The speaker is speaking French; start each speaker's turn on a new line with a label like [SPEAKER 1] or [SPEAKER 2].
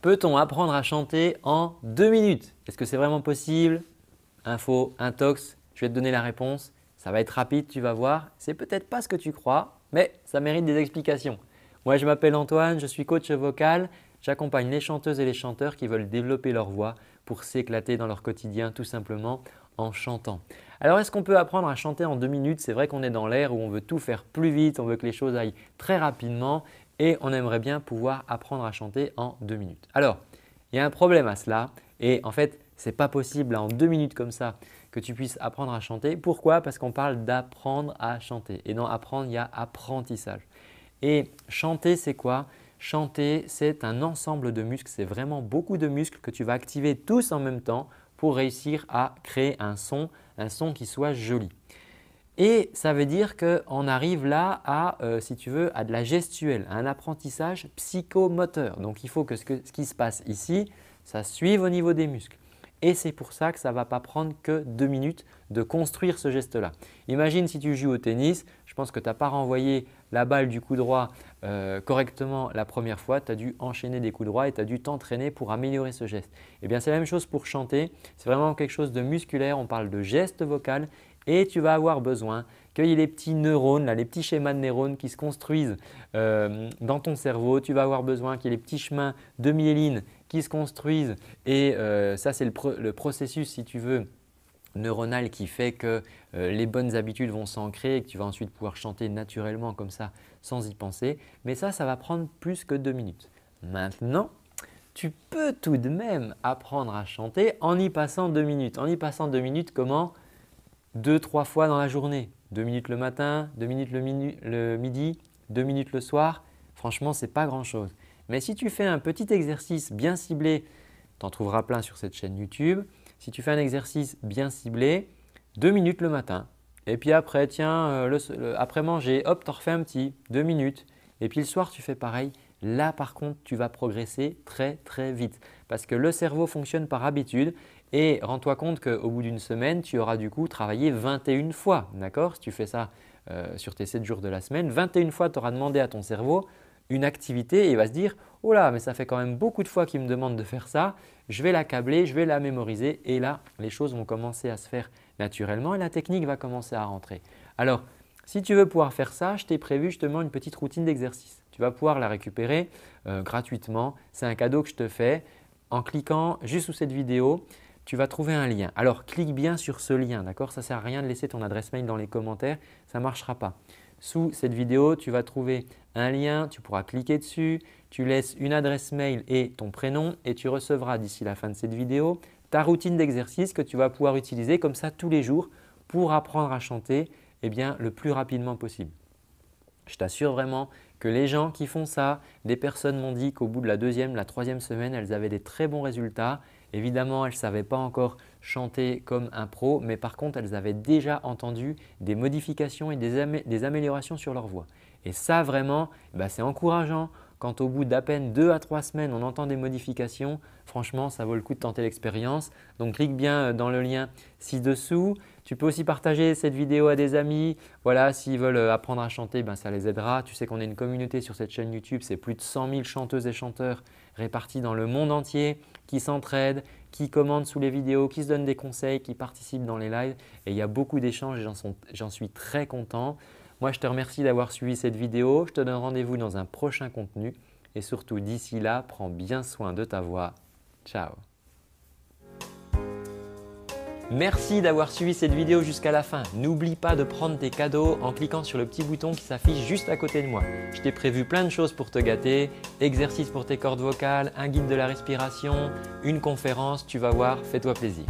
[SPEAKER 1] Peut-on apprendre à chanter en deux minutes? Est-ce que c'est vraiment possible? Info, intox, je vais te donner la réponse. Ça va être rapide, tu vas voir. C'est peut-être pas ce que tu crois, mais ça mérite des explications. Moi, je m'appelle Antoine, je suis coach vocal. J'accompagne les chanteuses et les chanteurs qui veulent développer leur voix pour s'éclater dans leur quotidien tout simplement en chantant. Alors, est-ce qu'on peut apprendre à chanter en deux minutes? C'est vrai qu'on est dans l'ère où on veut tout faire plus vite, on veut que les choses aillent très rapidement et on aimerait bien pouvoir apprendre à chanter en deux minutes. Alors, il y a un problème à cela et en fait, ce n'est pas possible en deux minutes comme ça que tu puisses apprendre à chanter. Pourquoi? Parce qu'on parle d'apprendre à chanter et dans apprendre, il y a apprentissage. Et chanter, c'est quoi? Chanter, c'est un ensemble de muscles, c'est vraiment beaucoup de muscles que tu vas activer tous en même temps pour réussir à créer un son, un son qui soit joli. Et ça veut dire qu'on arrive là à, euh, si tu veux, à de la gestuelle, à un apprentissage psychomoteur. Donc il faut que ce, qui se passe ici, ça suive au niveau des muscles. Et c'est pour ça que ça ne va pas prendre que deux minutes de construire ce geste-là. Imagine si tu joues au tennis, je pense que tu n'as pas renvoyé la balle du coup droit euh, correctement la première fois, tu as dû enchaîner des coups droits et tu as dû t'entraîner pour améliorer ce geste. Eh bien c'est la même chose pour chanter, c'est vraiment quelque chose de musculaire, on parle de geste vocal et tu vas avoir besoin qu'il y ait les petits neurones, les petits schémas de neurones qui se construisent euh, dans ton cerveau. Tu vas avoir besoin qu'il y ait les petits chemins de myéline qui se construisent et euh, ça c'est le, processus si tu veux neuronal qui fait que euh, les bonnes habitudes vont s'ancrer et que tu vas ensuite pouvoir chanter naturellement comme ça sans y penser. Mais ça, ça va prendre plus que deux minutes. Maintenant, tu peux tout de même apprendre à chanter en y passant deux minutes. En y passant deux minutes, comment? Deux, trois fois dans la journée. Deux minutes le matin, deux minutes le, midi, deux minutes le soir. Franchement, ce n'est pas grand-chose. Mais si tu fais un petit exercice bien ciblé, tu en trouveras plein sur cette chaîne YouTube. Si tu fais un exercice bien ciblé, deux minutes le matin. Et puis après, tiens, euh, après manger, hop, tu en refais un petit, deux minutes. Et puis le soir, tu fais pareil. Là, par contre, tu vas progresser très très vite parce que le cerveau fonctionne par habitude et rends-toi compte qu'au bout d'une semaine, tu auras du coup travaillé 21 fois. D'accord? Si tu fais ça euh, sur tes 7 jours de la semaine, 21 fois tu auras demandé à ton cerveau une activité et il va se dire « Oh là, mais ça fait quand même beaucoup de fois qu'il me demande de faire ça, je vais l'accabler, je vais la mémoriser et là, les choses vont commencer à se faire naturellement et la technique va commencer à rentrer. Alors, si tu veux pouvoir faire ça, je t'ai prévu justement une petite routine d'exercice. Tu vas pouvoir la récupérer euh, gratuitement. C'est un cadeau que je te fais en cliquant juste sous cette vidéo tu vas trouver un lien. Alors, clique bien sur ce lien, d'accord? Ça ne sert à rien de laisser ton adresse mail dans les commentaires, ça ne marchera pas. Sous cette vidéo, tu vas trouver un lien, tu pourras cliquer dessus, tu laisses une adresse mail et ton prénom et tu recevras d'ici la fin de cette vidéo ta routine d'exercice que tu vas pouvoir utiliser comme ça tous les jours pour apprendre à chanter eh bien, le plus rapidement possible. Je t'assure vraiment que les gens qui font ça, des personnes m'ont dit qu'au bout de la deuxième, la troisième semaine, elles avaient des très bons résultats Évidemment, elles ne savaient pas encore chanter comme un pro, mais par contre, elles avaient déjà entendu des modifications et des, améliorations sur leur voix. Et ça, vraiment, bah, c'est encourageant. Quand au bout d'à peine deux à trois semaines, on entend des modifications, franchement, ça vaut le coup de tenter l'expérience. Donc, clique bien euh, dans le lien ci-dessous. Tu peux aussi partager cette vidéo à des amis. Voilà, s'ils veulent euh, apprendre à chanter, ben, ça les aidera. Tu sais qu'on est une communauté sur cette chaîne YouTube. C'est plus de 100 000 chanteuses et chanteurs répartis dans le monde entier qui s'entraident, qui commandent sous les vidéos, qui se donnent des conseils, qui participent dans les lives. Et il y a beaucoup d'échanges et j'en suis très content. Moi, je te remercie d'avoir suivi cette vidéo. Je te donne rendez-vous dans un prochain contenu. Et surtout, d'ici là, prends bien soin de ta voix. Ciao Merci d'avoir suivi cette vidéo jusqu'à la fin. N'oublie pas de prendre tes cadeaux en cliquant sur le petit bouton qui s'affiche juste à côté de moi. Je t'ai prévu plein de choses pour te gâter, exercices pour tes cordes vocales, un guide de la respiration, une conférence, tu vas voir, fais-toi plaisir.